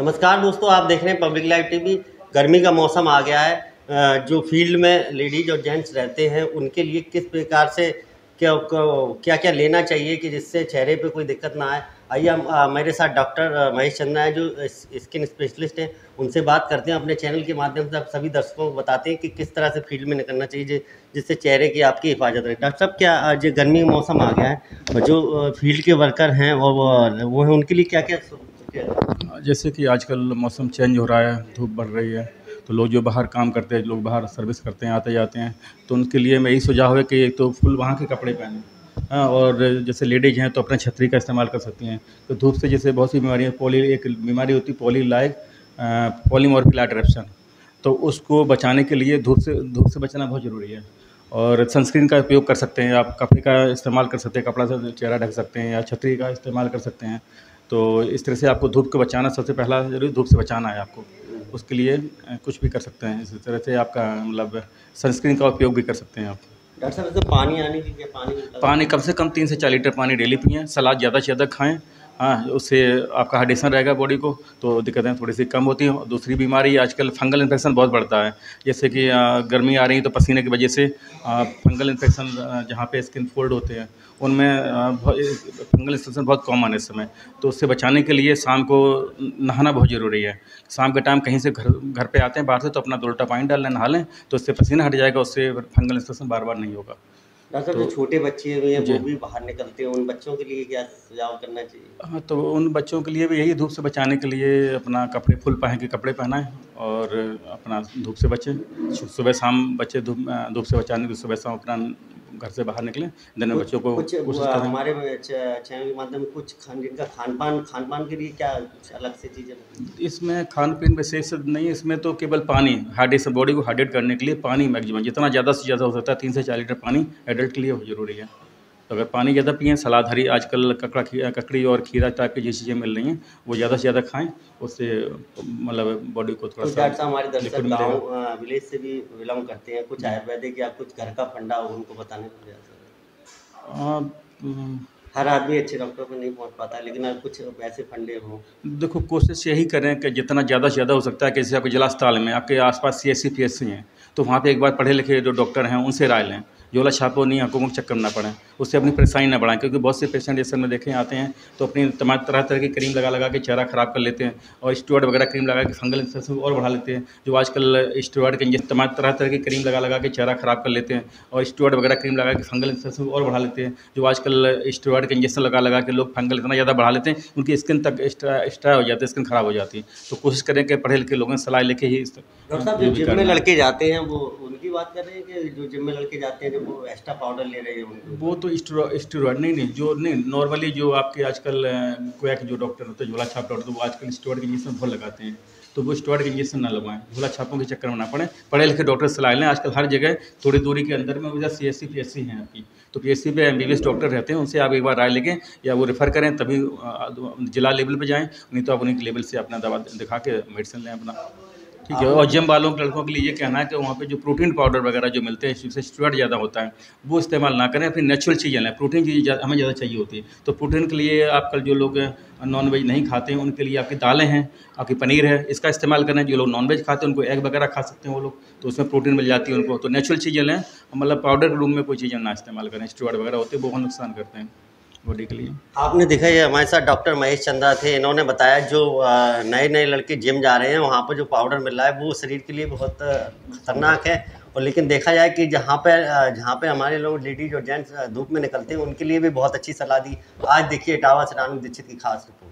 नमस्कार दोस्तों, आप देख रहे हैं पब्लिक लाइव टीवी गर्मी का मौसम आ गया है। जो फ़ील्ड में लेडीज़ और जेंट्स रहते हैं, उनके लिए किस प्रकार से क्या क्या क्या लेना चाहिए कि जिससे चेहरे पे कोई दिक्कत ना आए? आइए हम मेरे साथ डॉक्टर महेश चंद्रा है, जो स्किन स्पेशलिस्ट हैं। उनसे बात करते हैं, अपने चैनल के माध्यम से आप सभी दर्शकों को बताते हैं कि किस तरह से फ़ील्ड में निकलना चाहिए जिससे चेहरे की आपकी हिफाजत रहे। डॉक्टर साहब, क्या जो गर्मी का मौसम आ गया है, जो फ़ील्ड के वर्कर हैं वो वो हैं, उनके लिए क्या क्या जैसे कि आजकल मौसम चेंज हो रहा है, धूप बढ़ रही है तो लोग जो बाहर काम करते हैं, लोग बाहर सर्विस करते हैं, आते जाते हैं तो उनके लिए मैं यही सुझाव है कि एक तो फुल वहाँ के कपड़े पहने। हाँ और जैसे लेडीज़ हैं तो अपने छतरी का इस्तेमाल कर सकती हैं। तो धूप से जैसे बहुत सी बीमारियाँ पोली, एक बीमारी होती पोली लाइक पॉलीमोरफिलाट्रेप्शन तो उसको बचाने के लिए धूप से धूप से बचना बहुत ज़रूरी है। और सनस्क्रीन का उपयोग कर सकते हैं आप, कपड़े का इस्तेमाल कर सकते हैं, कपड़ा से चेहरा ढक सकते हैं या छतरी का इस्तेमाल कर सकते हैं। तो इस तरह से आपको धूप को बचाना सबसे पहला ज़रूरी धूप से बचाना है आपको। उसके लिए कुछ भी कर सकते हैं। इस तरह से आपका मतलब सनस्क्रीन का उपयोग भी कर सकते हैं आप। डॉक्टर साहब पानी आने के लिए पानी पानी कम से कम तीन से चार लीटर पानी डेली पिए सलाद ज़्यादा से ज़्यादा खाएँ हाँ उससे आपका हाइड्रेशन रहेगा बॉडी को तो दिक्कतें थोड़ी सी कम होती हैं। दूसरी बीमारी आजकल फंगल इन्फेक्शन बहुत बढ़ता है। जैसे कि गर्मी आ रही है तो पसीने की वजह से फंगल इन्फेक्शन जहाँ पे स्किन फोल्ड होते हैं, उनमें फंगल इन्फेक्शन बहुत कॉमन है इस समय। तो उससे बचाने के लिए शाम को नहाना बहुत ज़रूरी है। शाम के टाइम कहीं से घर घर पर आते हैं, बाहर से तो अपना दो लोटा पानी डाल लें, नहा लें तो उससे पसीना हट जाएगा, उससे फंगल इन्फेक्शन बार बार नहीं होगा। डॉक्टर तो, जो छोटे बच्चे हुए हैं वो भी बाहर निकलते हैं उन बच्चों के लिए क्या सुझाव करना चाहिए? हाँ तो उन बच्चों के लिए भी यही धूप से बचाने के लिए अपना कपड़े फुल पहन के कपड़े पहनाएँ और अपना धूप से बचें। सुबह शाम बच्चे धूप धूप से बचाने के सुबह शाम अपना घर से बाहर निकले देने बच्चों को कुछ हमारे चैनल के माध्यम में कुछ खान जिनका खान पान खान पान के लिए क्या कुछ अलग से चीज़ें इसमें खान पीन विशेष नहीं इसमें तो केवल पानी हाइड्रेशन बॉडी को हाइड्रेट करने के लिए पानी मैक्सिमम जितना ज़्यादा से ज़्यादा हो सकता है तीन से चार लीटर पानी एडल्ट के लिए ज़रूरी है। तो अगर पानी ज़्यादा पिए सलाद हरी आजकल ककड़ा खीरा ककड़ी और खीरा टाइप की जो चीज़ें मिल रही हैं वो ज़्यादा से ज़्यादा खाएँ उससे मतलब बॉडी को थोड़ा तो सा हमारे दर्शक गाँव विलेज से भी बिलोंग करते हैं कुछ आयुर्वेदिक या कुछ घर का फंडा हो उनको बताने को हम्म। हर आदमी अच्छे डॉक्टर पर नहीं पहुँच पाता लेकिन अगर कुछ ऐसे फंडे हों। देखो कोशिश यही करें कि जितना ज़्यादा से ज़्यादा हो सकता है कि जैसे आपके जिला अस्पताल में आपके आसपास C S C P S C हैं तो वहाँ पे एक बार पढ़े लिखे जो डॉक्टर हैं उनसे राय लें। झोला छापो नहीं आँखों में चक्कर ना पड़े। उससे अपनी परेशानी ना बढ़ाएँ क्योंकि बहुत से पेशेंट जैसे में देखे आते हैं तो अपनी तमाम तरह तरह की क्रीम लगा लगा के चेहरा ख़राब कर लेते हैं और स्टोड वगैरह क्रीम लगा के फंगल इन्फेक्शन और बढ़ा लेते हैं जो आजकल स्टोड के इंजेक्शन तमाम तरह तरह की क्रीम लगा लगा के चेहरा ख़राब कर लेते हैं और स्टोड वगैरह क्रीम लगा के फंगल इन्फेक्शन और बढ़ा लेते हैं जो आजकल स्टोड के इंजेक्शन लगा लगा के लोग फंगल इतना ज़्यादा बढ़ा लेते हैं उनकी स्किन तक एक्स्ट्रा हो जाती है स्किन ख़राब हो जाती है। तो कोशिश करें कि पढ़े लिखे लोगों सलाह लेके ही लड़के जाते हैं वो उनकी बात कर रहे हैं कि जो जिम में लड़के जाते हैं जो वो एक्स्ट्रा पाउडर ले रहे हैं वो तो स्टेरॉयड नहीं नहीं, जो, नहीं नॉर्मली जो आपके आजकल क्वैक जो डॉक्टर होते हैं, झोला छाप डॉक्टर तो वो आजकल स्टेरॉयड के इंजेक्शन बहुत लगाते हैं। तो वो स्टेरॉयड के इंजेक्शन ना लगवाएँ, झोला छापों के चक्कर में ना पड़े। पढ़े लिखे डॉक्टर सलाह लें, आजकल हर जगह थोड़ी दूरी के अंदर में C S C P S C हैं आपकी। तो पी एस सी पे M B B S doctor रहते हैं, उनसे आप एक बार राय लें या वो रेफ़र करें, तभी जिला लेवल पर जाएँ, नहीं तो आप उन्हीं लेवल से अपना दवा दिखा के मेडिसिन लें अपना। ठीक है, और जिम वालों के लड़कों के लिए ये कहना है कि वहाँ पे जो प्रोटीन पाउडर वगैरह जो मिलते हैं, जिससे स्टेरॉइड ज़्यादा होता है, वो इस्तेमाल ना करें, फिर नेचुरल चीज़ें लें। प्रोटीन चीज़ हमें ज़्यादा चाहिए होती है। तो प्रोटीन के लिए आजकल जो लोग नॉन वेज नहीं खाते हैं, उनके लिए आपकी दालें हैं, आपकी पनीर है, इसका इस्तेमाल करें। जो लोग नॉन वेज खाते हैं, उनको एग वगैरह खा सकते हैं वो लोग तो उसमें प्रोटीन मिल जाती है उनको। तो नेचुरल चीज़ें लें मतलब पाउडर के रूम में कोई चीज़ें ना इस्तेमाल करें स्टेरॉइड वगैरह होते हैं बहुत नुकसान करते हैं। बॉडी के लिए आपने देखा ये हमारे साथ डॉक्टर महेश चंद्रा थे, इन्होंने बताया जो नए नए लड़के जिम जा रहे हैं, वहाँ पर जो पाउडर मिल रहा है, वो शरीर के लिए बहुत खतरनाक है। और लेकिन देखा जाए कि जहाँ पर जहाँ पे हमारे लोग लेडीज़ और जेंट्स धूप में निकलते हैं, उनके लिए भी बहुत अच्छी सलाह दी। आज देखिए, टावा से रानू दीक्षित की खास रिपोर्ट।